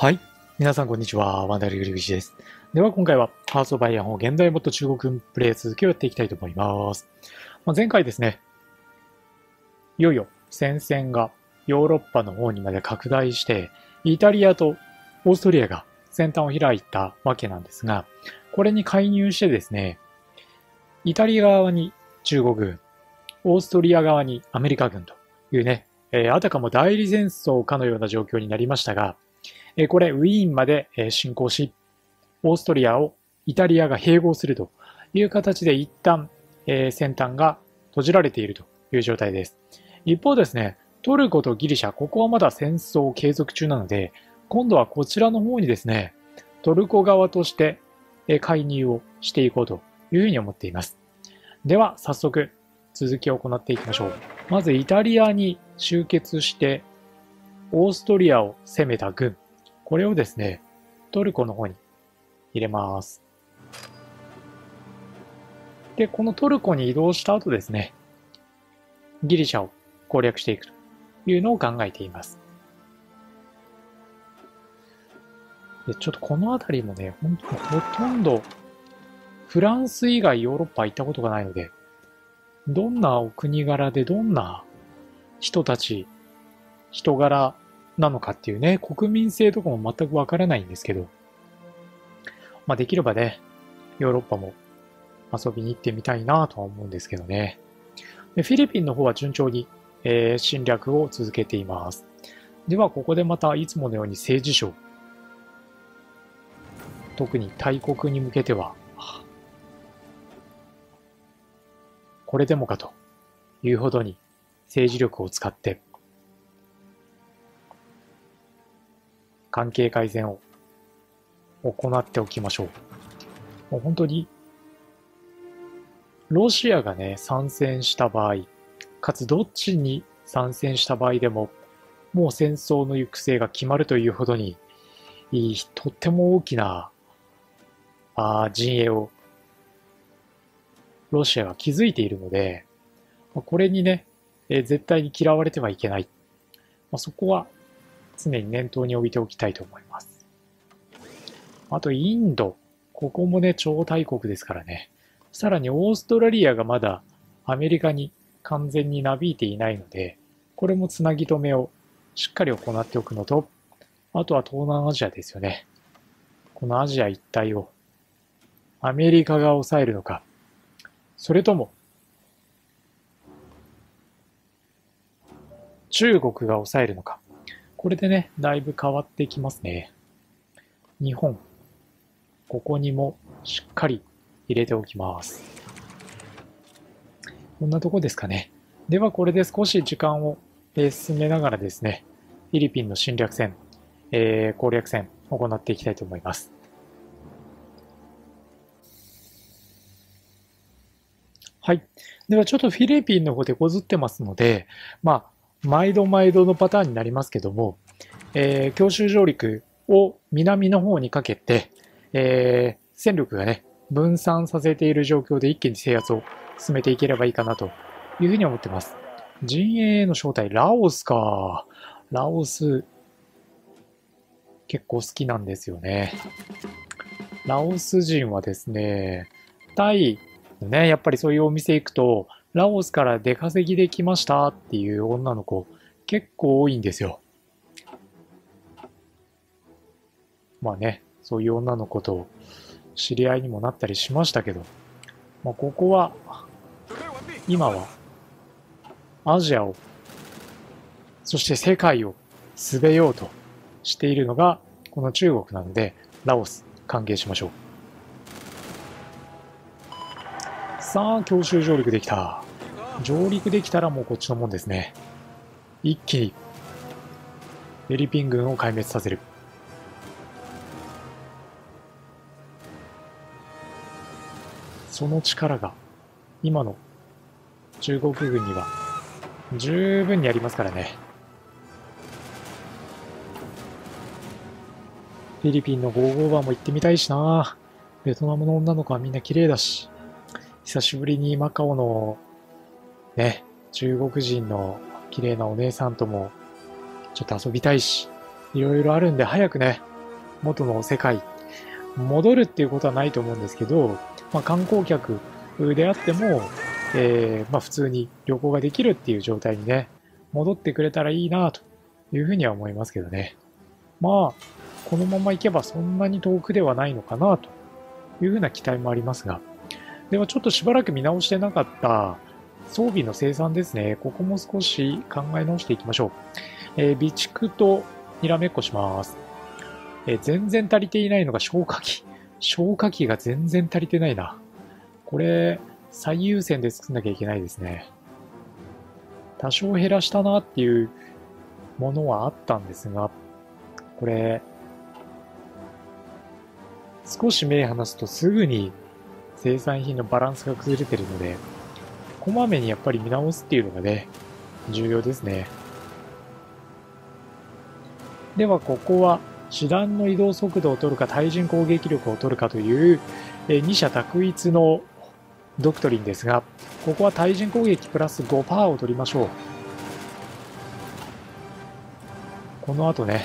はい。皆さん、こんにちは。ワンダルグリビシです。では、今回は、ハーツオバイアンを現代もっと中国軍プレイ続きをやっていきたいと思います。まあ、前回ですね、いよいよ戦線がヨーロッパの方にまで拡大して、イタリアとオーストリアが先端を開いたわけなんですが、これに介入してですね、イタリア側に中国軍、オーストリア側にアメリカ軍というね、えー、あたかも代理戦争かのような状況になりましたが、え、これウィーンまで進行し、オーストリアをイタリアが併合するという形で一旦、え、先端が閉じられているという状態です。一方ですね、トルコとギリシャ、ここはまだ戦争継続中なので、今度はこちらの方にですね、トルコ側として介入をしていこうというふうに思っています。では、早速、続きを行っていきましょう。まず、イタリアに集結して、オーストリアを攻めた軍。これをですね、トルコの方に入れます。で、このトルコに移動した後ですね、ギリシャを攻略していくというのを考えています。でちょっとこの辺りもね、ほんとほとんどフランス以外ヨーロッパ行ったことがないので、どんなお国柄でどんな人たち、人柄なのかっていうね、国民性とかも全くわからないんですけど、まあできればね、ヨーロッパも遊びに行ってみたいなとは思うんですけどね。でフィリピンの方は順調に、えー、侵略を続けています。では、ここでまたいつものように政治省。特に大国に向けては、これでもかというほどに政治力を使って関係改善を行っておきましょう。もう本当にロシアがね、参戦した場合、かつどっちに参戦した場合でも、もう戦争の行く末が決まるというほどに、とっても大きなあ陣営をロシアが築いているので、これにね、え絶対に嫌われてはいけない。まあ、そこは常に念頭に置いておきたいと思います。あと、インド。ここもね、超大国ですからね。さらにオーストラリアがまだアメリカに完全になびいていないので、これもつなぎ止めをしっかり行っておくのと、あとは東南アジアですよね。このアジア一帯をアメリカが抑えるのか、それとも中国が抑えるのか。これでね、だいぶ変わってきますね。日本、ここにもしっかり入れておきます。こんなとこですかね。ではこれで少し時間を進めながらですね、フィリピンの侵略戦、えー、攻略戦行っていきたいと思います。はい。ではちょっとフィリピンの方でこずってますので、まあ、毎度毎度のパターンになりますけども、えー、強襲上陸を南の方にかけて、えー、戦力がね、分散させている状況で一気に制圧を進めていければいいかなというふうに思ってます。陣営の正体、ラオスか。ラオス、結構好きなんですよね。ラオス人はですね、タイのね、やっぱりそういうお店行くと、ラオスから出稼ぎできましたっていう女の子、結構多いんですよ。まあね、そういう女の子と知り合いにもなったりしましたけど、まあ、ここは、今は、アジアを、そして世界を滑ようとしているのが、この中国なので、ラオス、歓迎しましょう。さあ、強襲上陸できた。上陸できたらもうこっちのもんですね。一気に、フィリピン軍を壊滅させる。その力が今の中国軍には十分にありますからね。フィリピンの55番も行ってみたいしな。ベトナムの女の子はみんな綺麗だし。久しぶりにマカオのね、中国人の綺麗なお姉さんともちょっと遊びたいし、いろいろあるんで早くね、元の世界、戻るっていうことはないと思うんですけど、まあ、観光客であっても、えー、まあ、普通に旅行ができるっていう状態にね、戻ってくれたらいいなというふうには思いますけどね。まあ、このまま行けばそんなに遠くではないのかなというふうな期待もありますが、ではちょっとしばらく見直してなかった装備の生産ですね。ここも少し考え直していきましょう。えー、備蓄とにらめっこします。えー、全然足りていないのが消火器。消火器が全然足りてないな。これ、最優先で作んなきゃいけないですね。多少減らしたなっていうものはあったんですが、これ、少し目離すとすぐに生産品のバランスが崩れてるので、こまめにやっぱり見直すっていうのがね、重要ですね。では、ここは手段の移動速度を取るか対人攻撃力を取るかという二者択一のドクトリンですが、ここは対人攻撃プラス5%を取りましょう。この後ね、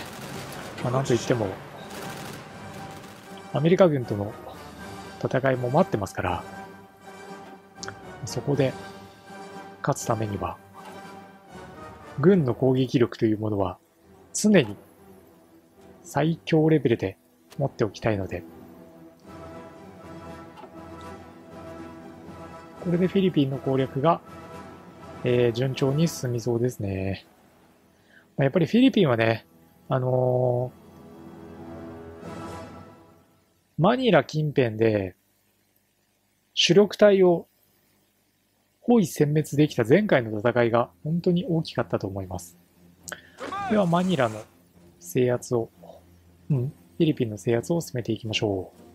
まあ、なんといっても、アメリカ軍との戦いも待ってますから、そこで勝つためには、軍の攻撃力というものは常に最強レベルで持っておきたいので、これでフィリピンの攻略が、えー、順調に進みそうですね。やっぱりフィリピンはね、あのー、マニラ近辺で主力隊を包囲殲滅できた前回の戦いが本当に大きかったと思います。ではマニラの制圧を、うん、フィリピンの制圧を進めていきましょう。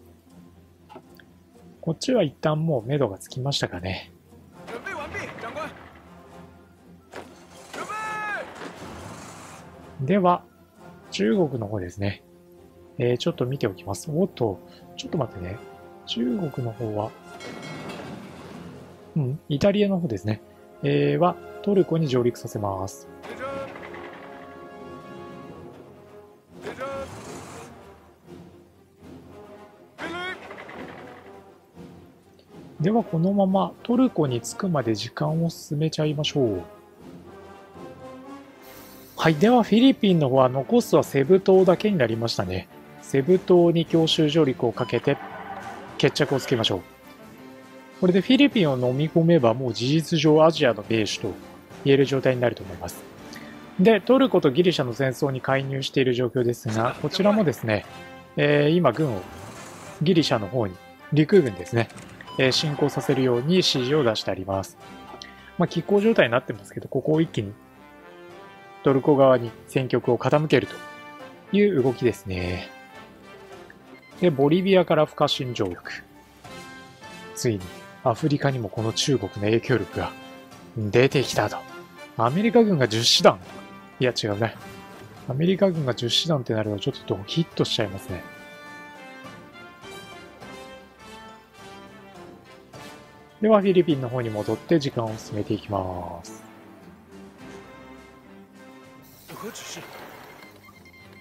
こっちは一旦もう目処がつきましたかね。では、中国の方ですね。えー、ちょっと見ておきます。おっと、ちょっと待ってね。中国の方は、うん、イタリアの方ですね。えー、は、トルコに上陸させます。ではこのままトルコに着くまで時間を進めちゃいましょう。はい。ではフィリピンの方は残すはセブ島だけになりましたね。セブ島に強襲上陸をかけて決着をつけましょう。これでフィリピンを飲み込めばもう事実上アジアの米首と言える状態になると思います。で、トルコとギリシャの戦争に介入している状況ですが、こちらもですね、えー、今軍をギリシャの方に、陸軍ですね、え進行させるように指示を出してあります。まあ、拮抗状態になってますけど、ここを一気にトルコ側に戦局を傾けるという動きですね。で、ボリビアから不可侵上陸。ついにアフリカにもこの中国の影響力が出てきたと。アメリカ軍が10師団。いや違うね。アメリカ軍が10師団ってなるとちょっとドキッとしちゃいますね。ではフィリピンの方に戻って時間を進めていきます。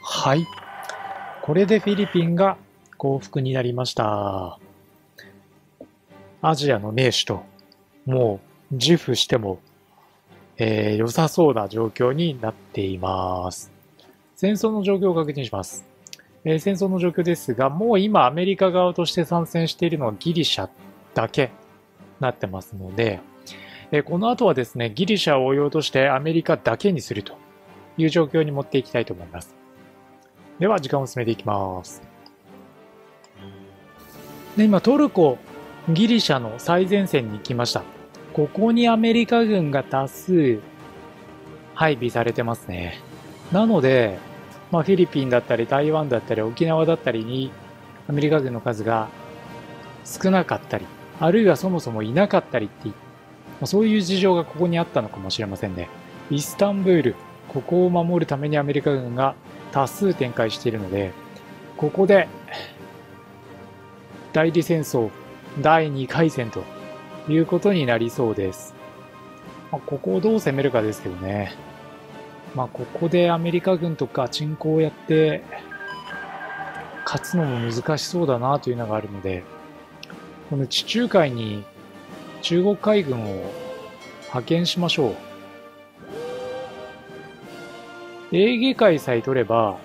はい。これでフィリピンが幸福になりました。アジアの名手と、もう自負しても、えー、良さそうな状況になっています。戦争の状況を確認します。えー、戦争の状況ですが、もう今アメリカ側として参戦しているのはギリシャだけなってますので、えこの後はですね、ギリシャを応用としてアメリカだけにするという状況に持っていきたいと思います。では、時間を進めていきます。で今、トルコ、ギリシャの最前線に行きました。ここにアメリカ軍が多数配備されてますね。なので、まあ、フィリピンだったり台湾だったり沖縄だったりにアメリカ軍の数が少なかったりあるいはそもそもいなかったりって、そういう事情がここにあったのかもしれませんね。イスタンブール、ここを守るためにアメリカ軍が多数展開しているので、ここで代理戦争第2回戦ということになりそうです。まあ、ここをどう攻めるかですけどね。まあ、ここでアメリカ軍とか鎮行をやって、勝つのも難しそうだなというのがあるので、この地中海に中国海軍を派遣しましょう。エーゲ海さえ取れば、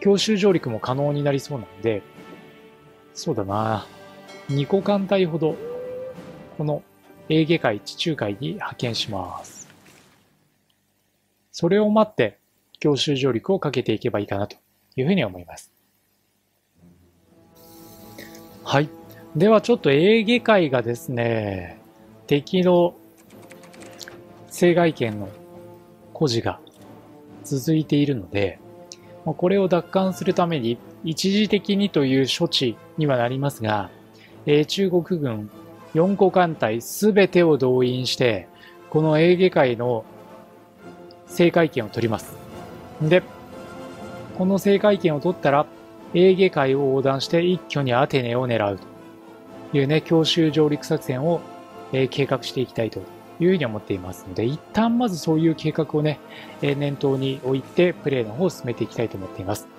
強襲上陸も可能になりそうなんで、そうだな。2個艦隊ほど、このエーゲ海、地中海に派遣します。それを待って、強襲上陸をかけていけばいいかなというふうに思います。はい。ではちょっとエーゲ海がですね、敵の制外権の孤児が続いているので、これを奪還するために一時的にという処置にはなりますが、えー、中国軍4個艦隊すべてを動員して、このエーゲ海の制海権を取ります。で、この制海権を取ったら、エーゲ海を横断して一挙にアテネを狙うというね、強襲上陸作戦を、え、計画していきたいというふうに思っていますので、一旦まずそういう計画をね、え、念頭に置いてプレイの方を進めていきたいと思っています。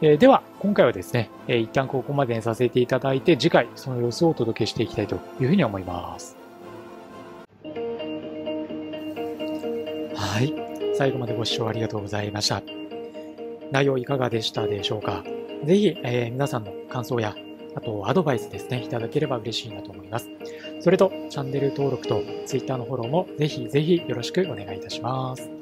えー、では、今回はですね、えー、一旦ここまでにさせていただいて、次回その様子をお届けしていきたいというふうに思います。はい。最後までご視聴ありがとうございました。内容いかがでしたでしょうか？ぜひ、えー、皆さんの感想や、あとアドバイスですね、いただければ嬉しいなと思います。それと、チャンネル登録と Twitter のフォローもぜひぜひよろしくお願いいたします。